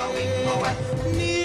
going nowhere.